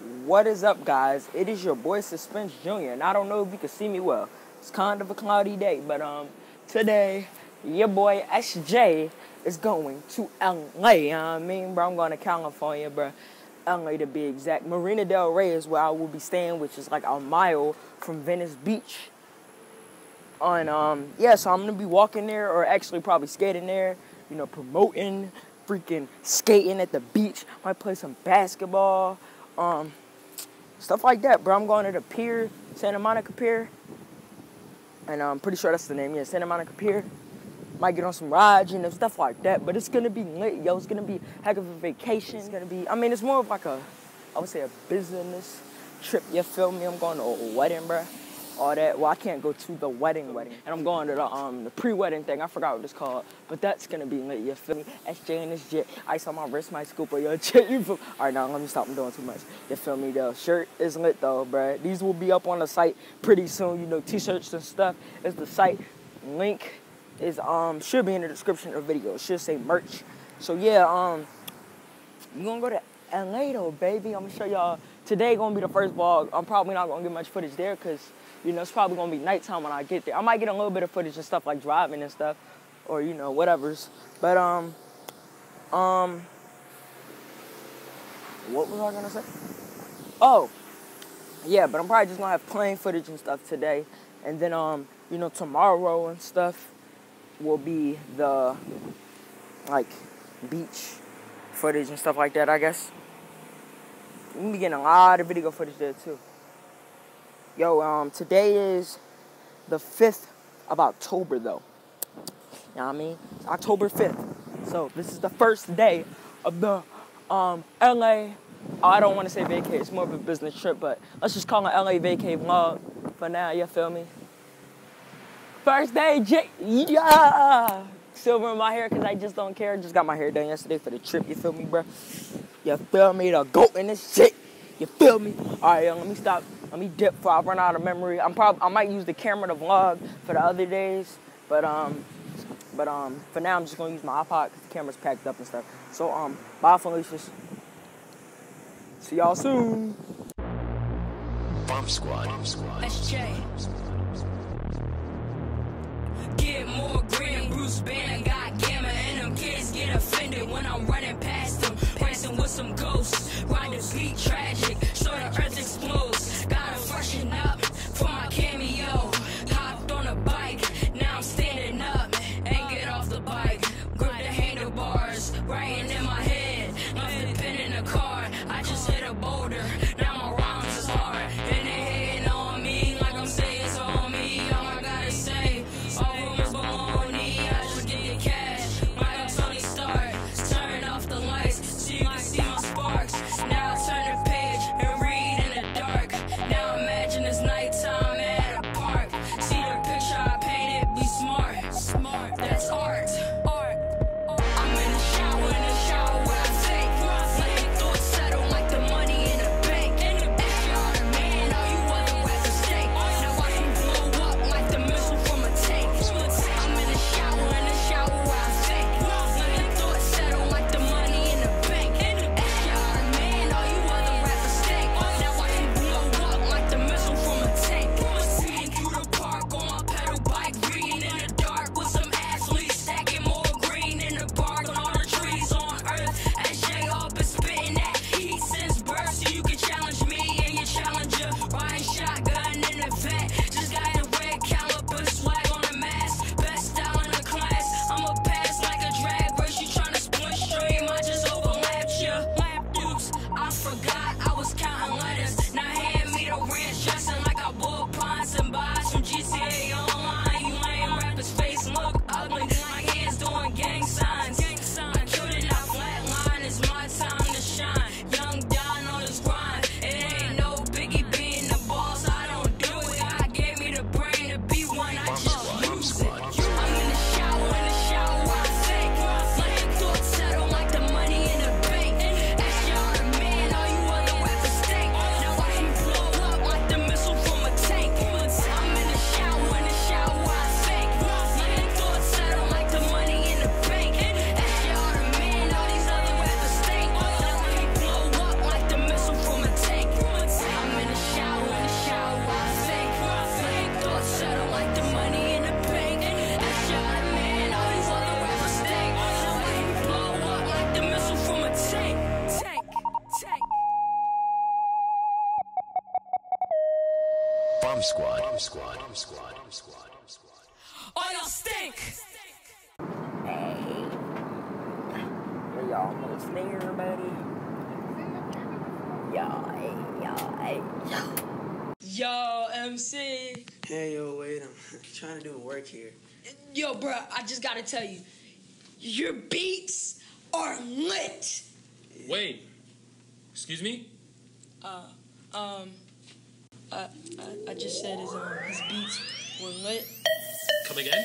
What is up, guys? It is your boy Suspens Jr. And I don't know if you can see me well. It's kind of a cloudy day, but um, today your boy SJ is going to LA. I mean, bro? I'm going to California, bro. LA to be exact. Marina Del Rey is where I will be staying, which is like a mile from Venice Beach. On um, yeah, so I'm gonna be walking there, or actually probably skating there. You know, promoting, freaking skating at the beach. Might play some basketball. Um, stuff like that, bro. I'm going to the pier, Santa Monica Pier. And I'm pretty sure that's the name, yeah, Santa Monica Pier. Might get on some rides, and stuff like that. But it's gonna be lit, yo. It's gonna be heck of a vacation. It's gonna be, I mean, it's more of like a, I would say a business trip, you feel me? I'm going to a wedding, bro. All that. Well, I can't go to the wedding, wedding. And I'm going to the um the pre-wedding thing. I forgot what it's called. But that's gonna be lit, you feel me? SJ and this jet. Ice on my wrist, my scoop of your jet, you feel Alright, now let me stop. I'm doing too much. You feel me? The shirt is lit though, bro. These will be up on the site pretty soon. You know, t-shirts and stuff. Is the site link is um should be in the description of the video. It should say merch. So yeah, um we're gonna go to LA though, baby. I'm gonna show y'all today gonna be the first vlog. I'm probably not gonna get much footage there because you know it's probably gonna be nighttime when I get there. I might get a little bit of footage and stuff like driving and stuff, or you know, whatever's. But um um what was I gonna say? Oh, yeah, but I'm probably just gonna have plane footage and stuff today. And then um, you know, tomorrow and stuff will be the like beach footage and stuff like that, I guess. Gonna be getting a lot of video footage there too. Yo, um, today is the 5th of October though. You know what I mean? It's October 5th. So this is the first day of the um, LA. I don't want to say vacay, it's more of a business trip, but let's just call it LA vacay vlog for now, you feel me? First day, J- yeah! Silver in my hair because I just don't care. Just got my hair done yesterday for the trip, you feel me, bro? You feel me? The goat in this shit. You feel me? All right, yo, let me stop. Let me dip before I run out of memory. I'm probably I might use the camera to vlog for the other days, but um, but um, for now I'm just gonna use my iPod because the camera's packed up and stuff. So um, bye, Felicia's. See y'all soon. Bomb Squad. Bomb Squad. SJ. Get more grin, Bruce Banner got gamma, and them kids get offended when I'm running past them. Racing with some ghosts, ride the beat Bomb Squad. Bomb Squad. Bomb Squad. Bomb Squad. Bomb Squad. All y'all stink. Hey. We almost there, buddy. Yeah, hey, yeah, hey, yeah. Yo, MC. Hey, yo, wait, I'm trying to do work here. Yo, bruh, I just gotta tell you, your beats are lit. Wait. Excuse me? Uh, um, I, I, just said his, um, his beats were lit. Come again?